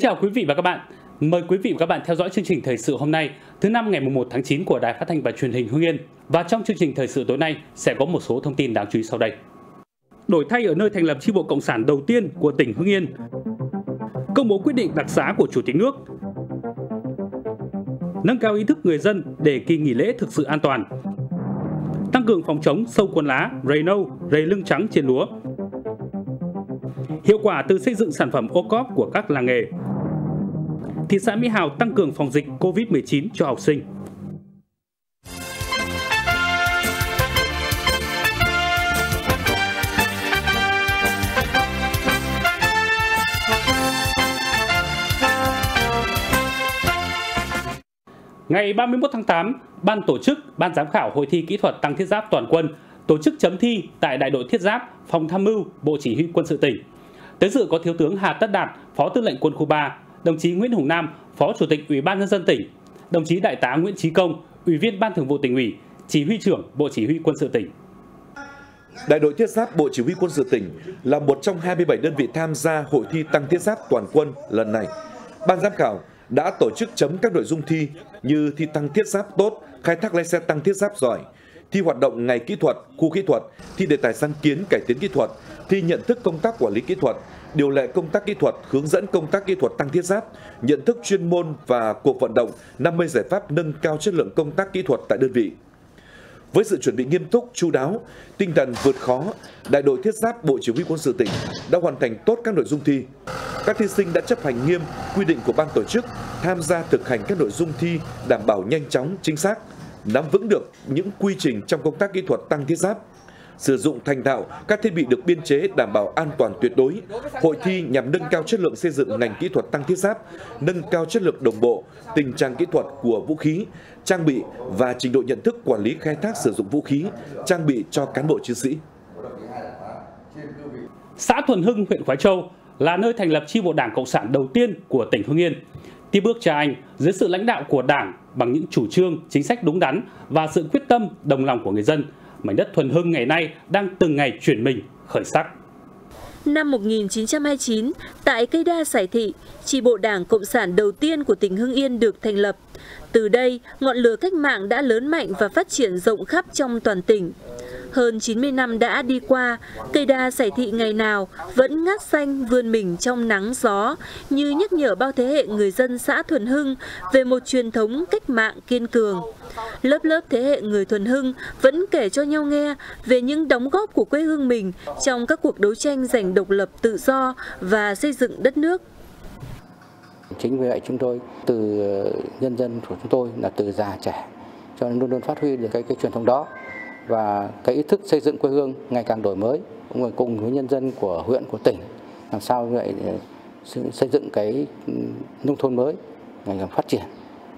Kính chào quý vị và các bạn. Mời quý vị và các bạn theo dõi chương trình thời sự hôm nay, thứ năm ngày 1 tháng 9 của Đài Phát thanh và Truyền hình Hưng Yên. Và trong chương trình thời sự tối nay sẽ có một số thông tin đáng chú ý sau đây. Đổi thay ở nơi thành lập chi bộ cộng sản đầu tiên của tỉnh Hưng Yên. Công bố quyết định đặc xá của Chủ tịch nước. Nâng cao ý thức người dân để kỳ nghỉ lễ thực sự an toàn. Tăng cường phòng chống sâu cuốn lá, rầy nâu, rầy lưng trắng trên lúa. Hiệu quả từ xây dựng sản phẩm ô cóp của các làng nghề. Thị xã Mỹ Hào tăng cường phòng dịch COVID-19 cho học sinh. Ngày 31 tháng 8, Ban tổ chức, Ban giám khảo Hội thi kỹ thuật tăng thiết giáp toàn quân tổ chức chấm thi tại Đại đội Thiết giáp, Phòng tham mưu, Bộ Chỉ huy quân sự tỉnh. Tới dự có Thiếu tướng Hà Tất Đạt, Phó Tư lệnh Quân khu 3, đồng chí Nguyễn Hùng Nam, Phó Chủ tịch Ủy ban nhân dân tỉnh, đồng chí Đại tá Nguyễn Chí Công, Ủy viên Ban Thường vụ tỉnh ủy, Chỉ huy trưởng Bộ Chỉ huy quân sự tỉnh. Đại đội Thiết giáp Bộ Chỉ huy quân sự tỉnh là một trong 27 đơn vị tham gia hội thi tăng thiết giáp toàn quân lần này. Ban giám khảo đã tổ chức chấm các nội dung thi như thi tăng thiết giáp tốt, khai thác lái xe tăng thiết giáp giỏi, thi hoạt động ngày kỹ thuật, khu kỹ thuật, thi đề tài sáng kiến cải tiến kỹ thuật, thi nhận thức công tác quản lý kỹ thuật, điều lệ công tác kỹ thuật, hướng dẫn công tác kỹ thuật tăng thiết giáp, nhận thức chuyên môn và cuộc vận động 50 giải pháp nâng cao chất lượng công tác kỹ thuật tại đơn vị. Với sự chuẩn bị nghiêm túc, chu đáo, tinh thần vượt khó, Đại đội Thiết giáp Bộ Chỉ huy quân sự tỉnh đã hoàn thành tốt các nội dung thi. Các thí sinh đã chấp hành nghiêm quy định của ban tổ chức, tham gia thực hành các nội dung thi đảm bảo nhanh chóng, chính xác, nắm vững được những quy trình trong công tác kỹ thuật tăng thiết giáp, sử dụng thành thạo các thiết bị được biên chế đảm bảo an toàn tuyệt đối. Hội thi nhằm nâng cao chất lượng xây dựng ngành kỹ thuật tăng thiết giáp, nâng cao chất lượng đồng bộ, tình trạng kỹ thuật của vũ khí, trang bị và trình độ nhận thức quản lý khai thác sử dụng vũ khí, trang bị cho cán bộ chiến sĩ. Xã Thuần Hưng, huyện Khói Châu là nơi thành lập chi bộ Đảng Cộng sản đầu tiên của tỉnh Hưng Yên. Tiếp bước cha anh dưới sự lãnh đạo của Đảng bằng những chủ trương, chính sách đúng đắn và sự quyết tâm, đồng lòng của người dân, mảnh đất Thuần Hưng ngày nay đang từng ngày chuyển mình, khởi sắc. Năm 1929, tại cây đa Sải Thị, chi bộ Đảng Cộng sản đầu tiên của tỉnh Hưng Yên được thành lập. Từ đây, ngọn lửa cách mạng đã lớn mạnh và phát triển rộng khắp trong toàn tỉnh. Hơn 90 năm đã đi qua, cây đa sải thị ngày nào vẫn ngát xanh vươn mình trong nắng gió, như nhắc nhở bao thế hệ người dân xã Thuần Hưng về một truyền thống cách mạng kiên cường. Lớp lớp thế hệ người Thuần Hưng vẫn kể cho nhau nghe về những đóng góp của quê hương mình trong các cuộc đấu tranh giành độc lập tự do và xây dựng đất nước. Chính vì vậy chúng tôi từ nhân dân của chúng tôi là từ già trẻ cho nên luôn luôn phát huy được cái, cái truyền thống đó và cái ý thức xây dựng quê hương ngày càng đổi mới, cũng cùng với nhân dân của huyện, của tỉnh, làm sao như vậy xây dựng cái nông thôn mới ngày càng phát triển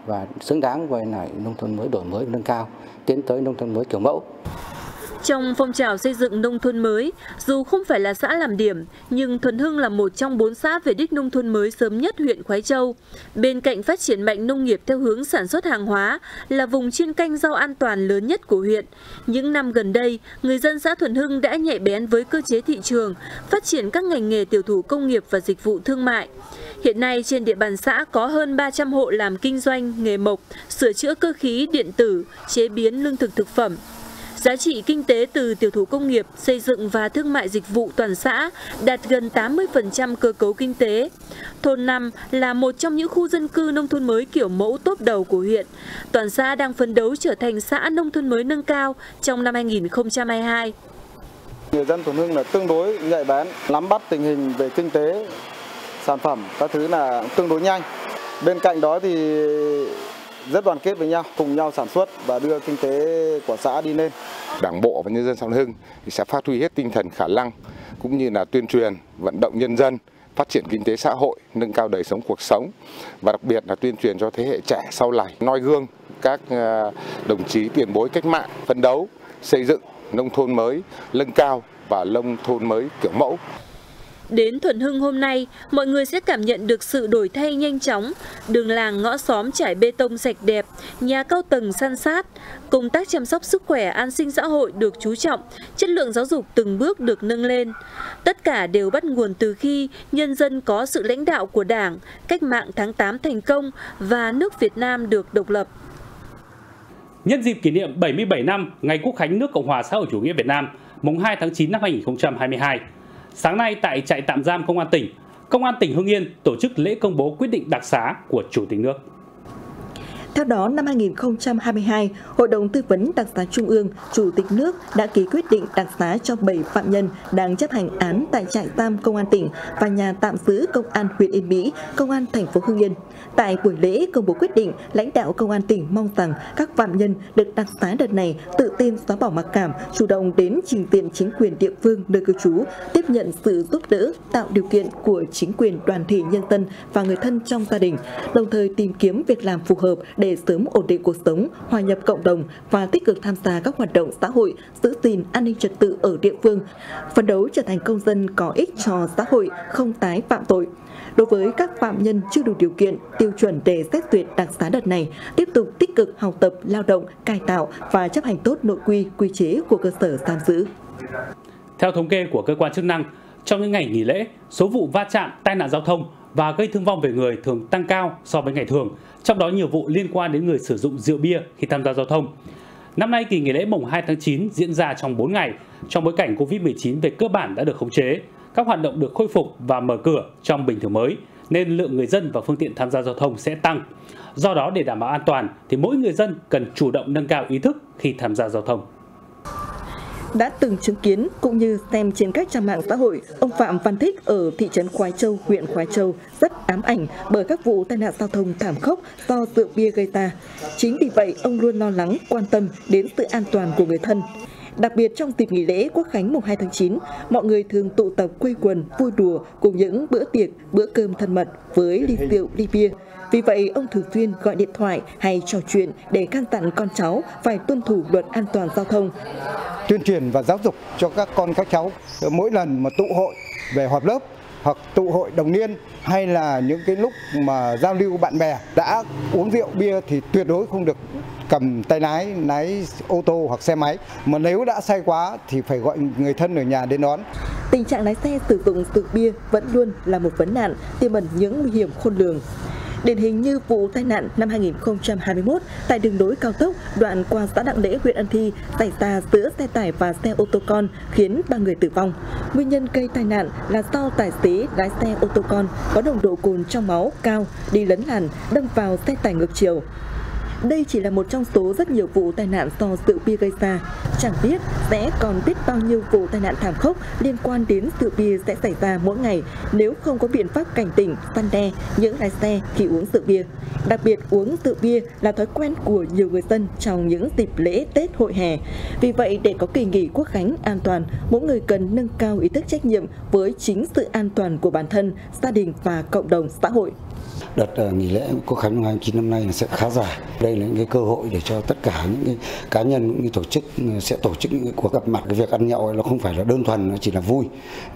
và xứng đáng với lại nông thôn mới đổi mới, nâng cao, tiến tới nông thôn mới kiểu mẫu trong phong trào xây dựng nông thôn mới, dù không phải là xã làm điểm, nhưng Thuần Hưng là một trong bốn xã về đích nông thôn mới sớm nhất huyện khói Châu. Bên cạnh phát triển mạnh nông nghiệp theo hướng sản xuất hàng hóa, là vùng chuyên canh rau an toàn lớn nhất của huyện. Những năm gần đây, người dân xã Thuần Hưng đã nhạy bén với cơ chế thị trường, phát triển các ngành nghề tiểu thủ công nghiệp và dịch vụ thương mại. Hiện nay trên địa bàn xã có hơn 300 hộ làm kinh doanh, nghề mộc, sửa chữa cơ khí, điện tử, chế biến lương thực thực phẩm. Giá trị kinh tế từ tiểu thủ công nghiệp, xây dựng và thương mại dịch vụ toàn xã đạt gần 80% cơ cấu kinh tế. Thôn 5 là một trong những khu dân cư nông thôn mới kiểu mẫu tốt đầu của huyện. Toàn xã đang phấn đấu trở thành xã nông thôn mới nâng cao trong năm 2022. Người dân Thuần Hưng là tương đối nhạy bén, nắm bắt tình hình về kinh tế, sản phẩm, các thứ là tương đối nhanh. Bên cạnh đó thì rất đoàn kết với nhau, cùng nhau sản xuất và đưa kinh tế của xã đi lên. Đảng bộ và nhân dân xã Hưng thì sẽ phát huy hết tinh thần khả năng cũng như là tuyên truyền, vận động nhân dân phát triển kinh tế xã hội, nâng cao đời sống cuộc sống và đặc biệt là tuyên truyền cho thế hệ trẻ sau này noi gương các ờ, đồng chí tiền bối cách mạng phấn đấu xây dựng nông thôn mới nâng cao và nông thôn mới kiểu mẫu. Đến Thuận Hưng hôm nay, mọi người sẽ cảm nhận được sự đổi thay nhanh chóng. Đường làng ngõ xóm trải bê tông sạch đẹp, nhà cao tầng san sát, công tác chăm sóc sức khỏe an sinh xã hội được chú trọng, chất lượng giáo dục từng bước được nâng lên. Tất cả đều bắt nguồn từ khi nhân dân có sự lãnh đạo của Đảng, cách mạng tháng 8 thành công và nước Việt Nam được độc lập. Nhân dịp kỷ niệm 77 năm ngày Quốc khánh nước Cộng hòa xã hội chủ nghĩa Việt Nam, mùng 2 tháng 9 năm 2022, Sáng nay tại trại tạm giam Công an tỉnh, Công an tỉnh Hưng Yên tổ chức lễ công bố quyết định đặc xá của Chủ tịch nước. Theo đó, năm 2022, Hội đồng Tư vấn Đặc xá Trung ương, Chủ tịch nước đã ký quyết định đặc xá cho 7 phạm nhân đang chấp hành án tại trại giam Công an tỉnh và nhà tạm giữ Công an huyện Yên Mỹ, Công an thành phố Hưng Yên. Tại buổi lễ công bố quyết định, lãnh đạo Công an tỉnh mong rằng các phạm nhân được đặc xá đợt này tự tin xóa bỏ mặc cảm, chủ động đến trình diện chính quyền địa phương nơi cư trú, tiếp nhận sự giúp đỡ, tạo điều kiện của chính quyền đoàn thể nhân dân và người thân trong gia đình, đồng thời tìm kiếm việc làm phù hợp để sớm ổn định cuộc sống, hòa nhập cộng đồng và tích cực tham gia các hoạt động xã hội, giữ gìn an ninh trật tự ở địa phương, phấn đấu trở thành công dân có ích cho xã hội, không tái phạm tội. Đối với các phạm nhân chưa đủ điều kiện, tiêu chuẩn để xét duyệt đặc xá đợt này, tiếp tục tích cực học tập, lao động, cải tạo và chấp hành tốt nội quy, quy chế của cơ sở giam giữ. Theo thống kê của cơ quan chức năng, trong những ngày nghỉ lễ, số vụ va chạm, tai nạn giao thông và gây thương vong về người thường tăng cao so với ngày thường, trong đó nhiều vụ liên quan đến người sử dụng rượu bia khi tham gia giao thông. Năm nay kỳ nghỉ lễ mùng 2 tháng 9 diễn ra trong 4 ngày, trong bối cảnh Covid-19 về cơ bản đã được khống chế, các hoạt động được khôi phục và mở cửa trong bình thường mới, nên lượng người dân và phương tiện tham gia giao thông sẽ tăng. Do đó để đảm bảo an toàn thì mỗi người dân cần chủ động nâng cao ý thức khi tham gia giao thông đã từng chứng kiến cũng như xem trên các trang mạng xã hội, ông Phạm Văn Thích ở thị trấn Khoái Châu, huyện Khoái Châu rất ám ảnh bởi các vụ tai nạn giao thông thảm khốc do rượu bia gây ra. Chính vì vậy, ông luôn lo lắng, quan tâm đến sự an toàn của người thân. Đặc biệt trong dịp nghỉ lễ Quốc khánh mùng 2 tháng 9, mọi người thường tụ tập quây quần, vui đùa cùng những bữa tiệc, bữa cơm thân mật với ly rượu, ly bia. Vì vậy, ông thường xuyên gọi điện thoại hay trò chuyện để căn dặn con cháu phải tuân thủ luật an toàn giao thông. Tuyên truyền và giáo dục cho các con các cháu mỗi lần mà tụ hội về họp lớp hoặc tụ hội đồng niên hay là những cái lúc mà giao lưu bạn bè đã uống rượu bia thì tuyệt đối không được cầm tay lái lái ô tô hoặc xe máy. Mà nếu đã say quá thì phải gọi người thân ở nhà đến đón. Tình trạng lái xe sử dụng rượu bia vẫn luôn là một vấn nạn tiềm ẩn những nguy hiểm khôn lường Điển hình như vụ tai nạn năm 2021 tại đường đối cao tốc đoạn qua xã Đặng Lễ, huyện Ân Thi xảy ra giữa xe tải và xe ô tô con khiến ba người tử vong. Nguyên nhân gây tai nạn là do tài xế lái xe ô tô con có nồng độ cồn trong máu cao đi lấn làn đâm vào xe tải ngược chiều. Đây chỉ là một trong số rất nhiều vụ tai nạn do rượu bia gây ra. Chẳng biết sẽ còn biết bao nhiêu vụ tai nạn thảm khốc liên quan đến rượu bia sẽ xảy ra mỗi ngày nếu không có biện pháp cảnh tỉnh, gian đe những lái xe khi uống rượu bia. Đặc biệt uống rượu bia là thói quen của nhiều người dân trong những dịp lễ Tết hội hè. Vì vậy để có kỳ nghỉ quốc khánh an toàn, mỗi người cần nâng cao ý thức trách nhiệm với chính sự an toàn của bản thân, gia đình và cộng đồng xã hội đợt ờ, nghỉ lễ quốc khánh 29 năm nay sẽ khá dài. Đây là những cái cơ hội để cho tất cả những cái cá nhân cũng như tổ chức ừ, sẽ tổ chức những cuộc gặp mặt. Cái việc ăn nhậu nó không phải là đơn thuần nó chỉ là vui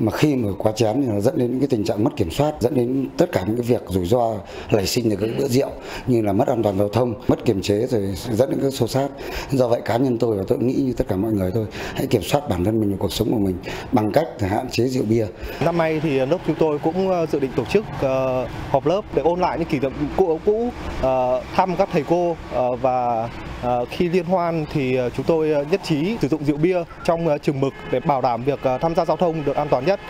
mà khi mà quá chén thì nó dẫn đến những cái tình trạng mất kiểm soát, dẫn đến tất cả những cái việc rủi ro nảy sinh từ các bữa rượu như là mất an toàn giao thông, mất kiểm chế rồi dẫn đến các xô xát. Do vậy cá nhân tôi và tôi nghĩ như tất cả mọi người thôi, hãy kiểm soát bản thân mình và cuộc sống của mình bằng cách hạn chế rượu bia. Năm nay thì lớp chúng tôi cũng ờ, dự định tổ chức uh, họp lớp để ôn lại những kỷ niệm cũ, cũ ờ, thăm các thầy cô ờ, và ờ, khi liên hoan thì chúng tôi nhất trí sử dụng rượu bia trong trường mực để bảo đảm việc tham gia giao thông được an toàn nhất.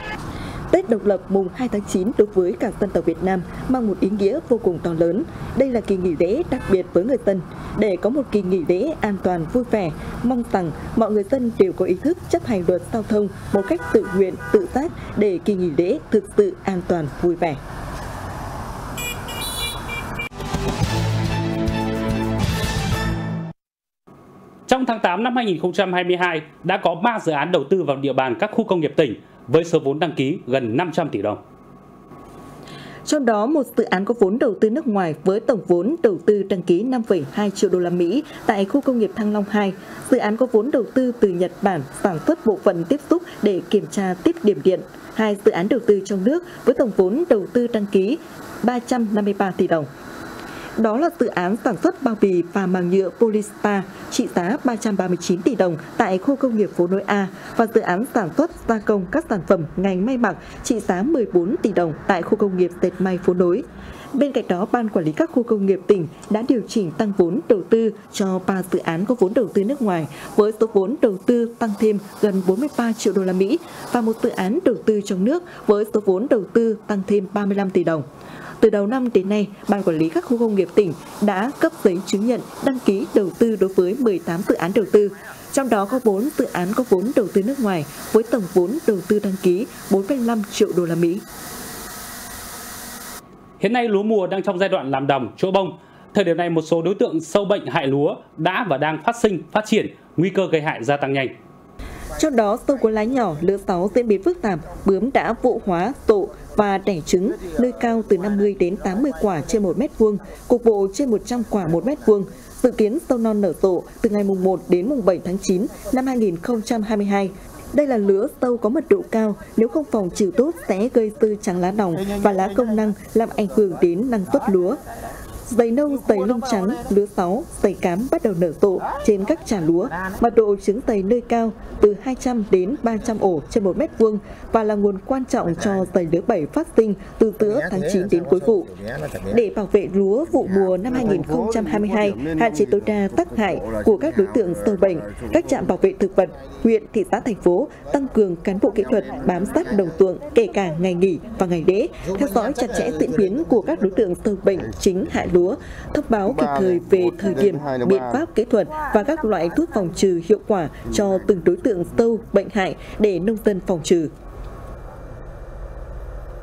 Tết độc lập mùng 2 tháng 9 đối với cả dân tộc Việt Nam mang một ý nghĩa vô cùng to lớn. Đây là kỳ nghỉ lễ đặc biệt với người dân. Để có một kỳ nghỉ lễ an toàn vui vẻ, mong rằng mọi người dân đều có ý thức chấp hành luật giao thông một cách tự nguyện, tự giác để kỳ nghỉ lễ thực sự an toàn vui vẻ. Trong tháng 8 năm 2022 đã có 3 dự án đầu tư vào địa bàn các khu công nghiệp tỉnh với số vốn đăng ký gần 500 tỷ đồng. Trong đó, một dự án có vốn đầu tư nước ngoài với tổng vốn đầu tư đăng ký 5,2 triệu đô la Mỹ tại khu công nghiệp Thăng Long 2. Dự án có vốn đầu tư từ Nhật Bản sản xuất bộ phận tiếp xúc để kiểm tra tiết điểm điện. Hai dự án đầu tư trong nước với tổng vốn đầu tư đăng ký 353 tỷ đồng. Đó là dự án sản xuất bao bì và màng nhựa Polystar trị giá 339 tỷ đồng tại khu công nghiệp phố Nối A và dự án sản xuất gia công các sản phẩm ngành may mặc trị giá 14 tỷ đồng tại khu công nghiệp dệt may phố Nối. Bên cạnh đó, Ban Quản lý các khu công nghiệp tỉnh đã điều chỉnh tăng vốn đầu tư cho 3 dự án có vốn đầu tư nước ngoài với số vốn đầu tư tăng thêm gần 43 triệu đô la Mỹ và một dự án đầu tư trong nước với số vốn đầu tư tăng thêm 35 tỷ đồng. Từ đầu năm đến nay, Ban Quản lý các khu công nghiệp tỉnh đã cấp giấy chứng nhận đăng ký đầu tư đối với 18 dự án đầu tư, trong đó có 4 dự án có vốn đầu tư nước ngoài với tổng vốn đầu tư đăng ký 45 triệu đô la Mỹ. Hiện nay lúa mùa đang trong giai đoạn làm đồng, chỗ bông. Thời điểm này một số đối tượng sâu bệnh hại lúa đã và đang phát sinh, phát triển, nguy cơ gây hại gia tăng nhanh. Trong đó, sâu cuốn lá nhỏ, lứa 6 diễn biến phức tạp, bướm đã vụ hóa, tổ và đẻ trứng, nơi cao từ 50 đến 80 quả trên 1 mét vuông, cục bộ trên 100 quả 1 mét vuông. Dự kiến sâu non nở rộ từ ngày mùng 1 đến mùng 7 tháng 9 năm 2022. Đây là lứa sâu có mật độ cao, nếu không phòng trừ tốt sẽ gây tư trắng lá đồng và lá công năng làm ảnh hưởng đến năng suất lúa. Dày nâu, dày lông trắng, lứa 6, dày cám bắt đầu nở rộ trên các trà lúa. Mật độ trứng dày nơi cao từ 200 đến 300 ổ trên 1 mét vuông và là nguồn quan trọng cho dày lứa 7 phát sinh từ giữa tháng 9 đến cuối vụ. Để bảo vệ lúa vụ mùa năm 2022, hạn chế tối đa tác hại của các đối tượng sâu bệnh, các trạm bảo vệ thực vật, huyện, thị xã, thành phố tăng cường cán bộ kỹ thuật bám sát đồng ruộng kể cả ngày nghỉ và ngày lễ, theo dõi chặt chẽ diễn biến của các đối tượng sâu bệnh chính hại lúa, thông báo kịp thời về thời điểm, biện pháp kỹ thuật và các loại thuốc phòng trừ hiệu quả cho từng đối tượng sâu bệnh hại để nông dân phòng trừ.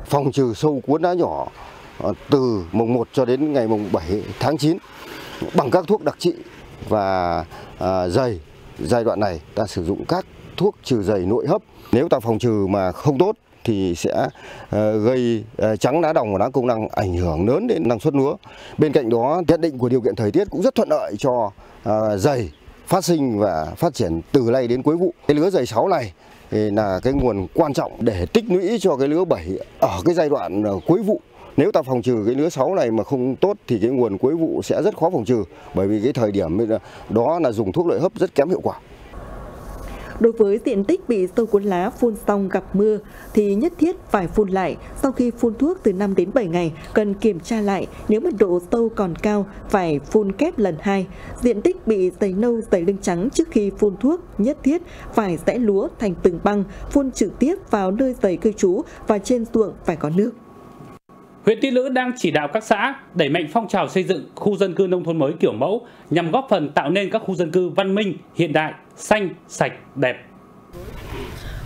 Phòng trừ sâu cuốn lá nhỏ ờ, từ mùng 1 cho đến ngày mùng 7 tháng 9 bằng các thuốc đặc trị và dày giai đoạn này ta sử dụng các thuốc trừ dày nội hấp. Nếu ta phòng trừ mà không tốt thì sẽ ờ, gây ờ, trắng lá đồng và lá công năng ảnh hưởng lớn đến năng suất lúa. Bên cạnh đó, nhận định của điều kiện thời tiết cũng rất thuận lợi cho ờ, dày phát sinh và phát triển từ nay đến cuối vụ. Cái lứa dày 6 này thì là cái nguồn quan trọng để tích lũy cho cái lứa 7 ở cái giai đoạn cuối vụ. Nếu ta phòng trừ cái lứa 6 này mà không tốt thì cái nguồn cuối vụ sẽ rất khó phòng trừ bởi vì cái thời điểm đó là dùng thuốc lợi hấp rất kém hiệu quả. Đối với diện tích bị sâu cuốn lá phun xong gặp mưa thì nhất thiết phải phun lại. Sau khi phun thuốc từ 5 đến 7 ngày, cần kiểm tra lại nếu mật độ sâu còn cao phải phun kép lần hai. Diện tích bị dày nâu dày lưng trắng trước khi phun thuốc nhất thiết phải rẽ lúa thành từng băng, phun trực tiếp vào nơi dày cư trú và trên ruộng phải có nước. Huyện Tiên Lữ đang chỉ đạo các xã đẩy mạnh phong trào xây dựng khu dân cư nông thôn mới kiểu mẫu nhằm góp phần tạo nên các khu dân cư văn minh, hiện đại, xanh, sạch, đẹp.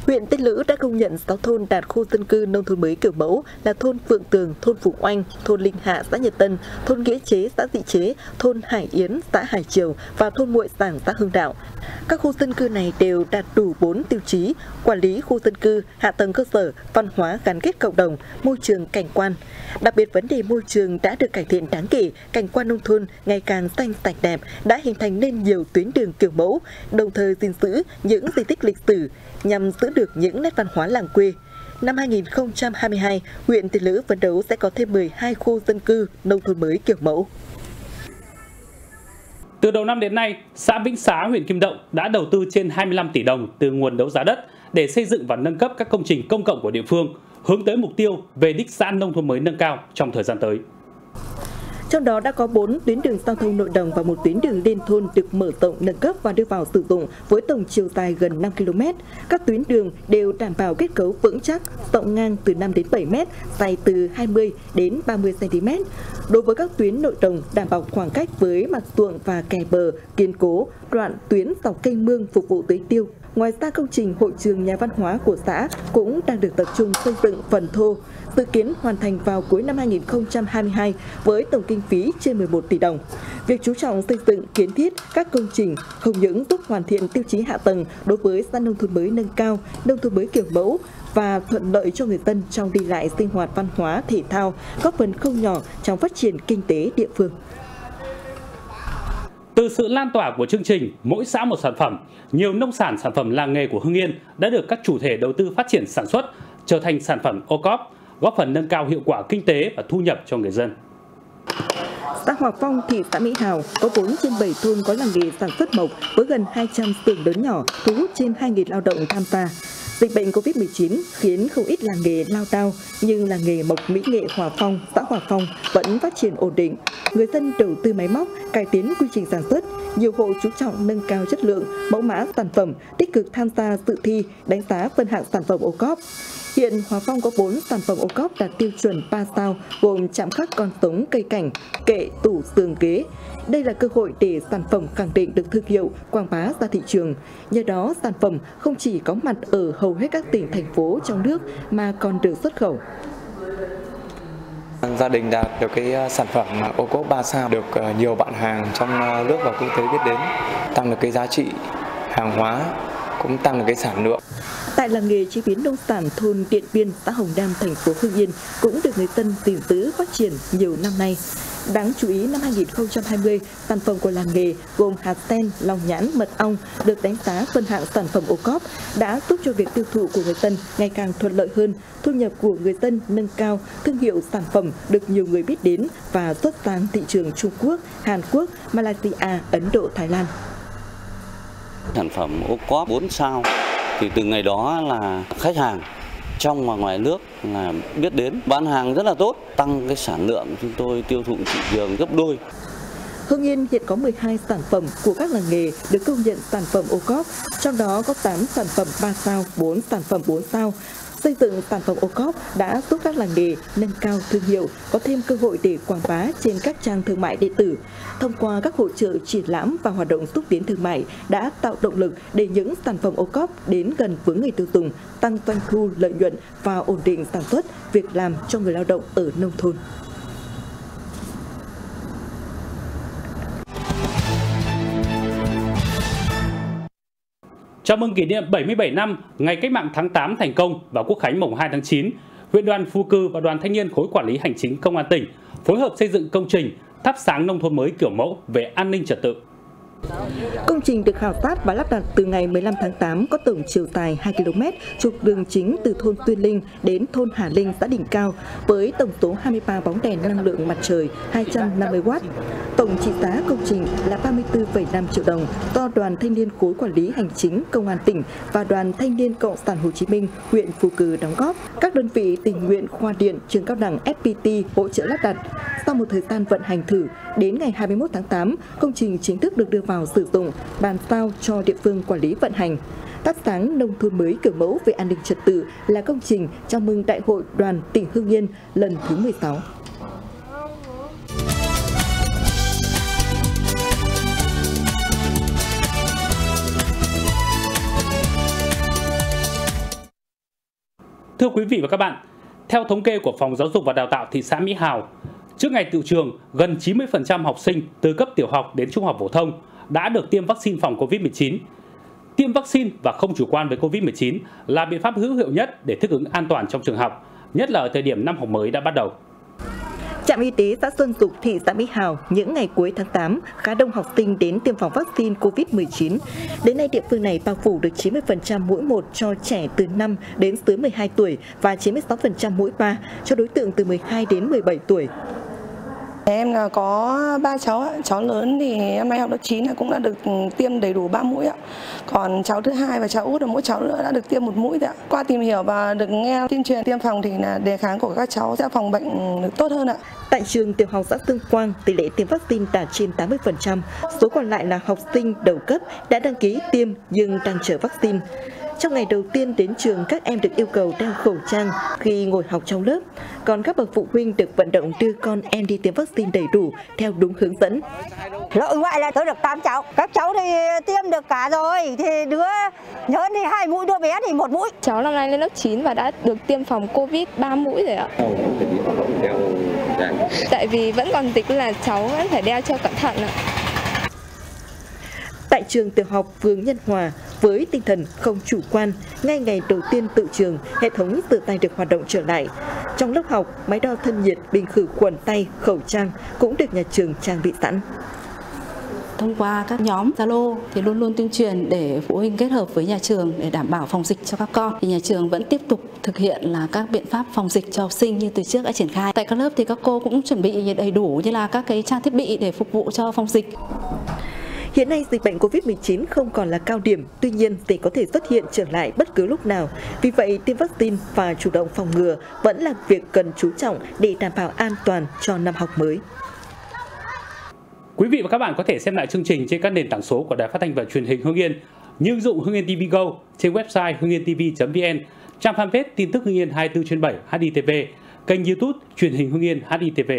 Huyện Tích Lữ đã công nhận 6 thôn đạt khu dân cư nông thôn mới kiểu mẫu là thôn Phượng Tường, thôn Phục Oanh, thôn Linh Hạ, xã Nhật Tân, thôn Nghĩa Chế, xã Dị Chế, thôn Hải Yến, xã Hải Triều và thôn Muội Sảng, xã Hưng Đạo. Các khu dân cư này đều đạt đủ 4 tiêu chí: quản lý khu dân cư, hạ tầng cơ sở, văn hóa gắn kết cộng đồng, môi trường cảnh quan. Đặc biệt vấn đề môi trường đã được cải thiện đáng kể, cảnh quan nông thôn ngày càng xanh sạch đẹp, đã hình thành nên nhiều tuyến đường kiểu mẫu, đồng thời gìn giữ những di tích lịch sử nhằm giữ được những nét văn hóa làng quê. Năm 2022, huyện Tiền Lữ phấn đấu sẽ có thêm 12 khu dân cư nông thôn mới kiểu mẫu. Từ đầu năm đến nay, xã Vĩnh Xá, huyện Kim Động đã đầu tư trên 25 tỷ đồng từ nguồn đấu giá đất để xây dựng và nâng cấp các công trình công cộng của địa phương, hướng tới mục tiêu về đích xã nông thôn mới nâng cao trong thời gian tới. Trong đó đã có 4 tuyến đường giao thông nội đồng và một tuyến đường liên thôn được mở rộng nâng cấp và đưa vào sử dụng với tổng chiều dài gần 5 km. Các tuyến đường đều đảm bảo kết cấu vững chắc, rộng ngang từ 5 đến 7 m, dài từ 20 đến 30 cm. Đối với các tuyến nội đồng đảm bảo khoảng cách với mặt ruộng và kè bờ kiên cố, đoạn tuyến dọc kênh mương phục vụ tưới tiêu. Ngoài ra công trình hội trường nhà văn hóa của xã cũng đang được tập trung xây dựng phần thô, dự kiến hoàn thành vào cuối năm 2022 với tổng kinh phí trên 11 tỷ đồng. Việc chú trọng xây dựng kiến thiết các công trình không những giúp hoàn thiện tiêu chí hạ tầng đối với xã nông thôn mới nâng cao, nông thôn mới kiểu mẫu và thuận lợi cho người dân trong đi lại sinh hoạt văn hóa thể thao, góp phần không nhỏ trong phát triển kinh tế địa phương. Từ sự lan tỏa của chương trình Mỗi xã một sản phẩm, nhiều nông sản sản phẩm làng nghề của Hưng Yên đã được các chủ thể đầu tư phát triển sản xuất trở thành sản phẩm ô cóp, góp phần nâng cao hiệu quả kinh tế và thu nhập cho người dân. Xã Hòa Phong, thị xã Mỹ Hào có 4 trên 7 thôn có làng nghề sản xuất mộc với gần 200 xưởng lớn nhỏ, thu hút trên 2.000 lao động tham gia. Dịch bệnh Covid-19 khiến không ít làng nghề lao đao, nhưng làng nghề mộc mỹ nghệ Hòa Phong, xã Hòa Phong vẫn phát triển ổn định. Người dân đầu tư máy móc, cải tiến quy trình sản xuất, nhiều hộ chú trọng nâng cao chất lượng, mẫu mã sản phẩm, tích cực tham gia dự thi, đánh giá phân hạng sản phẩm ô cóp. Hiện Hòa Phong có 4 sản phẩm ô cóp đạt tiêu chuẩn 3 sao gồm chạm khắc con sống cây cảnh, kệ, tủ, tường ghế. Đây là cơ hội để sản phẩm khẳng định được thương hiệu, quảng bá ra thị trường. Nhờ đó, sản phẩm không chỉ có mặt ở hầu hết các tỉnh, thành phố trong nước mà còn được xuất khẩu. Gia đình đạt được cái sản phẩm ô cốp 3 sao được nhiều bạn hàng trong nước và quốc tế biết đến, tăng được cái giá trị hàng hóa, cũng tăng được cái sản lượng. Tại làng nghề chế biến nông sản thôn Điện Biên, xã Hồng Đam, thành phố Hưng Yên cũng được người dân gìn giữ phát triển nhiều năm nay. Đáng chú ý năm 2020, sản phẩm của làng nghề gồm hạt sen, lòng nhãn, mật ong được đánh giá phân hạng sản phẩm ô cóp đã giúp cho việc tiêu thụ của người dân ngày càng thuận lợi hơn, thu nhập của người dân nâng cao, thương hiệu sản phẩm được nhiều người biết đến và xuất sang thị trường Trung Quốc, Hàn Quốc, Malaysia, Ấn Độ, Thái Lan. Sản phẩm ô cóp 4 sao thì từ ngày đó là khách hàng trong và ngoài nước là biết đến. Bán hàng rất là tốt, tăng cái sản lượng chúng tôi tiêu thụ thị trường gấp đôi. Hưng Yên hiện có 12 sản phẩm của các làng nghề được công nhận sản phẩm ô cóp, trong đó có 8 sản phẩm 3 sao, 4 sản phẩm 4 sao. Xây dựng sản phẩm ô cóp đã giúp các làng nghề nâng cao thương hiệu, có thêm cơ hội để quảng bá trên các trang thương mại điện tử. Thông qua các hội trợ triển lãm và hoạt động xúc tiến thương mại đã tạo động lực để những sản phẩm ô cóp đến gần với người tiêu dùng, tăng doanh thu, lợi nhuận và ổn định sản xuất, việc làm cho người lao động ở nông thôn. Chào mừng kỷ niệm 77 năm Ngày Cách mạng tháng 8 thành công và Quốc khánh mùng 2 tháng 9, huyện đoàn Phu Cư và đoàn thanh niên khối quản lý hành chính công an tỉnh phối hợp xây dựng công trình thắp sáng nông thôn mới kiểu mẫu về an ninh trật tự. Công trình được khảo sát và lắp đặt từ ngày 15 tháng 8 có tổng chiều dài 2 km, trục đường chính từ thôn Tuyên Linh đến thôn Hà Linh, xã Đỉnh Cao, với tổng số 23 bóng đèn năng lượng mặt trời 250W. Tổng trị giá công trình là 34,5 triệu đồng do Đoàn Thanh niên khối quản lý hành chính Công an tỉnh và Đoàn Thanh niên Cộng sản Hồ Chí Minh, huyện Phù Cử đóng góp. Các đơn vị tình nguyện khoa điện, trường cao đẳng FPT hỗ trợ lắp đặt. Sau một thời gian vận hành thử, đến ngày 21 tháng 8, công trình chính thức được đưa vào sử dụng, bàn giao cho địa phương quản lý vận hành. Thắp sáng nông thôn mới kiểu mẫu về an ninh trật tự là công trình chào mừng Đại hội Đoàn tỉnh Hưng Yên lần thứ 16. Thưa quý vị và các bạn, theo thống kê của Phòng Giáo dục và Đào tạo thị xã Mỹ Hào, trước ngày tự trường, gần 90% học sinh từ cấp tiểu học đến trung học phổ thông đã được tiêm vaccine phòng COVID-19. Tiêm vaccine và không chủ quan với COVID-19 là biện pháp hữu hiệu nhất để thích ứng an toàn trong trường học, nhất là ở thời điểm năm học mới đã bắt đầu. Trạm y tế xã Xuân Dục, thị xã Mỹ Hào những ngày cuối tháng 8 khá đông học sinh đến tiêm phòng vaccine COVID-19. Đến nay địa phương này bao phủ được 90% mũi 1 cho trẻ từ 5 đến dưới 12 tuổi và 96% mũi 3 cho đối tượng từ 12 đến 17 tuổi. Em là có ba cháu ạ. Cháu lớn thì em nay học lớp 9 là cũng đã được tiêm đầy đủ 3 mũi ạ. Còn cháu thứ hai và cháu út là mỗi cháu nữa đã được tiêm một mũi ạ. Qua tìm hiểu và được nghe tuyên truyền tiêm phòng thì là đề kháng của các cháu sẽ phòng bệnh được tốt hơn ạ. Tại trường tiểu học xã Tương Quang, tỷ lệ tiêm vaccine đạt trên 80%, số còn lại là học sinh đầu cấp đã đăng ký tiêm nhưng đang chờ vaccine. Trong ngày đầu tiên đến trường, các em được yêu cầu đeo khẩu trang khi ngồi học trong lớp, còn các bậc phụ huynh được vận động đưa con em đi tiêm vaccine đầy đủ theo đúng hướng dẫn. Nội ngoại là tôi được 8 cháu, các cháu thì tiêm được cả rồi, thì đứa lớn thì hai mũi, đứa bé thì một mũi. Cháu năm nay lên lớp 9 và đã được tiêm phòng Covid 3 mũi rồi ạ. Tại vì vẫn còn dịch là cháu vẫn phải đeo cho cẩn thận ạ. Tại trường tiểu học Vương Nhân Hòa với tinh thần không chủ quan, ngay ngày đầu tiên tự trường, hệ thống tự tay được hoạt động trở lại. Trong lớp học, máy đo thân nhiệt, bình khử khuẩn tay, khẩu trang cũng được nhà trường trang bị sẵn thông qua các nhóm Zalo thì luôn luôn tuyên truyền để phụ huynh kết hợp với nhà trường để đảm bảo phòng dịch cho các con. Thì nhà trường vẫn tiếp tục thực hiện là các biện pháp phòng dịch cho học sinh như từ trước đã triển khai. Tại các lớp thì các cô cũng chuẩn bị đầy đủ như là các cái trang thiết bị để phục vụ cho phòng dịch. Hiện nay dịch bệnh COVID-19 không còn là cao điểm, tuy nhiên dịch có thể xuất hiện trở lại bất cứ lúc nào. Vì vậy, tiêm vaccine và chủ động phòng ngừa vẫn là việc cần chú trọng để đảm bảo an toàn cho năm học mới. Quý vị và các bạn có thể xem lại chương trình trên các nền tảng số của Đài Phát thanh và Truyền hình Hưng Yên như ứng dụng Hưng Yên TV Go trên website hương yên tv.vn, trang fanpage tin tức Hưng Yên 24 trên 7 HITV, kênh YouTube Truyền hình Hưng Yên HITV.